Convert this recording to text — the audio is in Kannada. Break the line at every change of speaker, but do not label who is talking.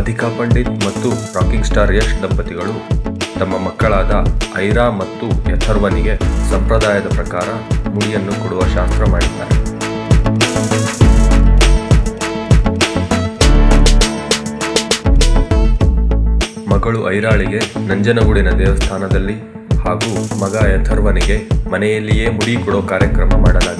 ರಾಧಿಕಾ ಪಂಡಿತ್ ಮತ್ತು ರಾಕಿಂಗ್ ಸ್ಟಾರ್ ಯಶ್ ದಂಪತಿಗಳು ತಮ್ಮ ಮಕ್ಕಳಾದ ಐರಾ ಮತ್ತು ಯಥರ್ವನಿಗೆ ಸಂಪ್ರದಾಯದ ಪ್ರಕಾರ ಮುಡಿಯನ್ನು ಕೊಡುವ ಶಾಸ್ತ್ರ ಮಾಡಿದ್ದಾರೆ. ಮಗಳು ಐರಾಳಿಗೆ ನಂಜನಗೂಡಿನ ದೇವಸ್ಥಾನದಲ್ಲಿ ಹಾಗೂ ಮಗ ಯಥರ್ವನಿಗೆ ಮನೆಯಲ್ಲಿಯೇ ಮುಡಿ ಕೊಡೋ ಕಾರ್ಯಕ್ರಮ ಮಾಡಲಾಗಿದೆ.